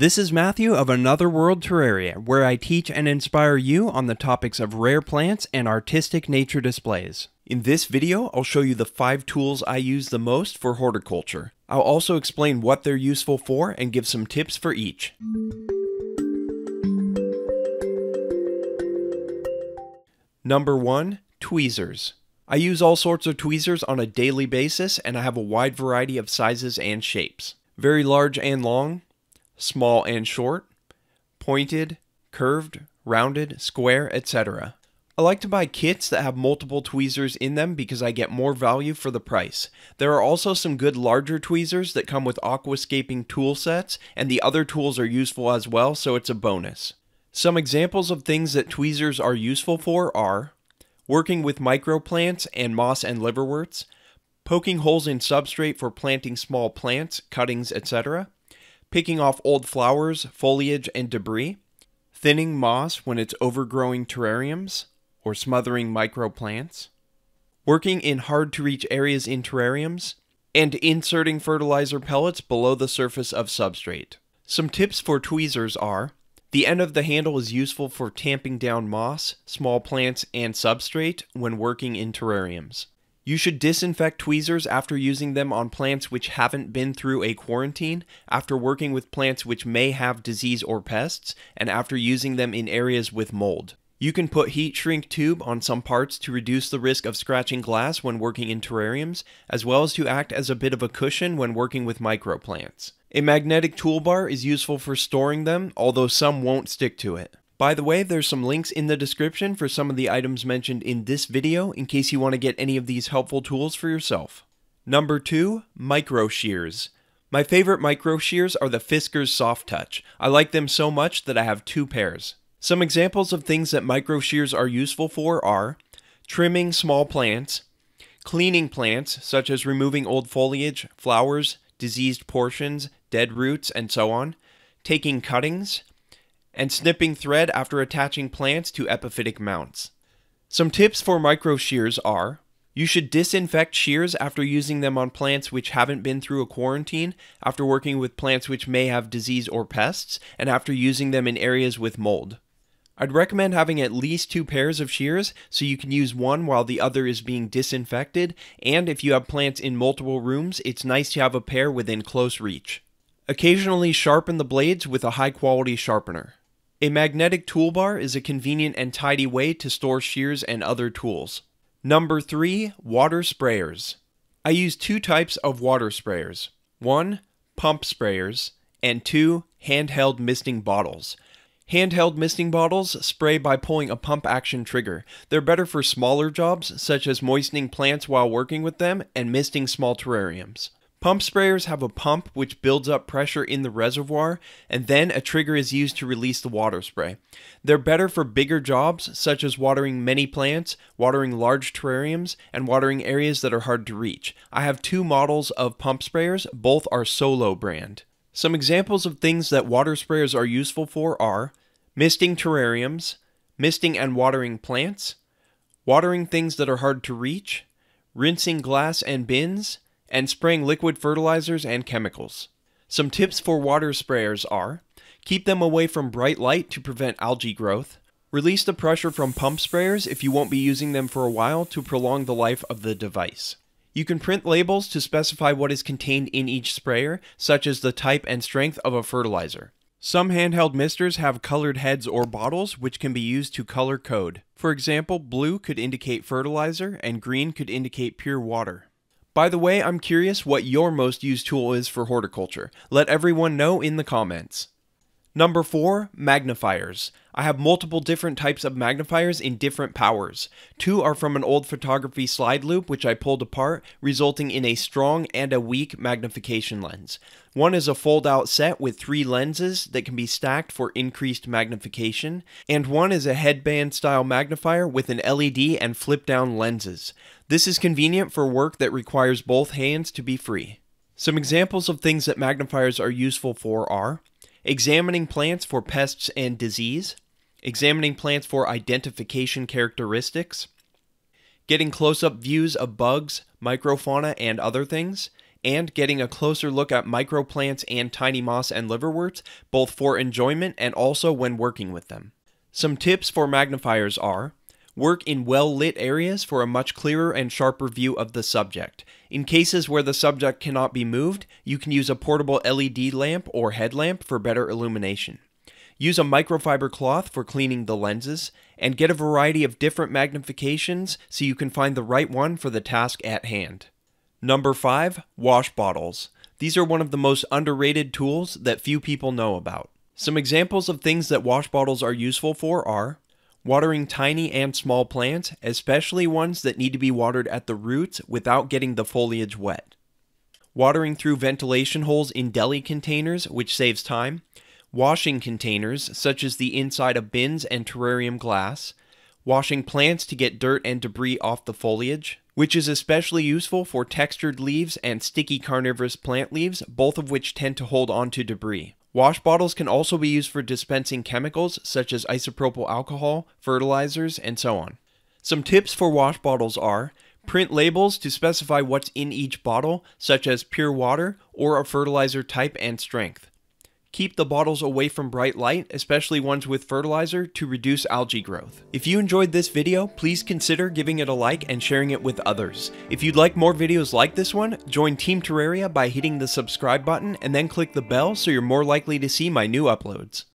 This is Matthew of Another World Terraria, where I teach and inspire you on the topics of rare plants and artistic nature displays. In this video, I'll show you the 5 tools I use the most for horticulture. I'll also explain what they're useful for and give some tips for each. Number 1. Tweezers. I use all sorts of tweezers on a daily basis and I have a wide variety of sizes and shapes. Very large and long, small and short, pointed, curved, rounded, square, etc. I like to buy kits that have multiple tweezers in them because I get more value for the price. There are also some good larger tweezers that come with aquascaping tool sets, and the other tools are useful as well, so it's a bonus. Some examples of things that tweezers are useful for are working with microplants and moss and liverworts, poking holes in substrate for planting small plants, cuttings, etc., picking off old flowers, foliage, and debris, thinning moss when it's overgrowing terrariums, or smothering microplants, working in hard to reach areas in terrariums, and inserting fertilizer pellets below the surface of substrate. Some tips for tweezers are the end of the handle is useful for tamping down moss, small plants, and substrate when working in terrariums. You should disinfect tweezers after using them on plants which haven't been through a quarantine, after working with plants which may have disease or pests, and after using them in areas with mold. You can put heat shrink tube on some parts to reduce the risk of scratching glass when working in terrariums, as well as to act as a bit of a cushion when working with microplants. A magnetic toolbar is useful for storing them, although some won't stick to it. By the way, there's some links in the description for some of the items mentioned in this video in case you want to get any of these helpful tools for yourself. Number 2. Micro Shears. My favorite micro shears are the Fiskars Softouch. I like them so much that I have two pairs. Some examples of things that micro shears are useful for are trimming small plants, cleaning plants such as removing old foliage, flowers, diseased portions, dead roots, and so on, taking cuttings, and snipping thread after attaching plants to epiphytic mounts. Some tips for micro shears are you should disinfect shears after using them on plants which haven't been through a quarantine, after working with plants which may have disease or pests, and after using them in areas with mold. I'd recommend having at least two pairs of shears so you can use one while the other is being disinfected, and if you have plants in multiple rooms, it's nice to have a pair within close reach. Occasionally sharpen the blades with a high quality sharpener. A magnetic toolbar is a convenient and tidy way to store shears and other tools. Number 3. Water sprayers. I use two types of water sprayers. One, pump sprayers, and two, handheld misting bottles. Handheld misting bottles spray by pulling a pump action trigger. They're better for smaller jobs, such as moistening plants while working with them and misting small terrariums. Pump sprayers have a pump which builds up pressure in the reservoir, and then a trigger is used to release the water spray. They're better for bigger jobs, such as watering many plants, watering large terrariums, and watering areas that are hard to reach. I have two models of pump sprayers, both are Solo brand. Some examples of things that water sprayers are useful for are misting terrariums, misting and watering plants, watering things that are hard to reach, rinsing glass and bins, and spraying liquid fertilizers and chemicals. Some tips for water sprayers are keep them away from bright light to prevent algae growth, release the pressure from pump sprayers if you won't be using them for a while to prolong the life of the device. You can print labels to specify what is contained in each sprayer, such as the type and strength of a fertilizer. Some handheld misters have colored heads or bottles which can be used to color code. For example, blue could indicate fertilizer and green could indicate pure water. By the way, I'm curious what your most used tool is for horticulture. Let everyone know in the comments. Number 4, magnifiers. I have multiple different types of magnifiers in different powers. Two are from an old photography slide loupe which I pulled apart, resulting in a strong and a weak magnification lens. One is a fold out set with three lenses that can be stacked for increased magnification, and one is a headband style magnifier with an LED and flip down lenses. This is convenient for work that requires both hands to be free. Some examples of things that magnifiers are useful for are examining plants for pests and disease, examining plants for identification characteristics, getting close up views of bugs, microfauna, and other things, and getting a closer look at microplants and tiny moss and liverworts, both for enjoyment and also when working with them. Some tips for magnifiers are Work in well lit areas for a much clearer and sharper view of the subject. In cases where the subject cannot be moved, you can use a portable LED lamp or headlamp for better illumination. Use a microfiber cloth for cleaning the lenses, and get a variety of different magnifications so you can find the right one for the task at hand. Number 5. Wash bottles. These are one of the most underrated tools that few people know about. Some examples of things that wash bottles are useful for are watering tiny and small plants, especially ones that need to be watered at the roots without getting the foliage wet. Watering through ventilation holes in deli containers, which saves time. Washing containers, such as the inside of bins and terrarium glass. Washing plants to get dirt and debris off the foliage, which is especially useful for textured leaves and sticky carnivorous plant leaves, both of which tend to hold onto debris. Wash bottles can also be used for dispensing chemicals such as isopropyl alcohol, fertilizers, and so on. Some tips for wash bottles are print labels to specify what's in each bottle, such as pure water or a fertilizer type and strength. Keep the bottles away from bright light, especially ones with fertilizer, to reduce algae growth. If you enjoyed this video, please consider giving it a like and sharing it with others. If you'd like more videos like this one, join Team Terraria by hitting the subscribe button and then click the bell so you're more likely to see my new uploads.